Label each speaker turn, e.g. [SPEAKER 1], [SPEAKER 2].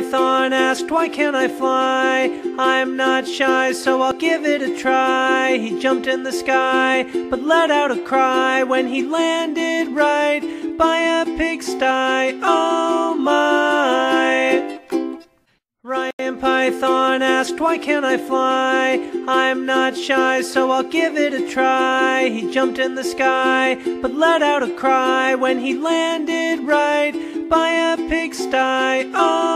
[SPEAKER 1] Python asked, Why can't I fly? I'm not shy, so I'll give it a try. He jumped in the sky, but let out a cry when he landed right by a pigsty. Oh my! Ryan Python asked, Why can't I fly? I'm not shy, so I'll give it a try. He jumped in the sky, but let out a cry when he landed right by a pigsty. Oh!